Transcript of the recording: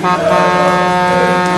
kakak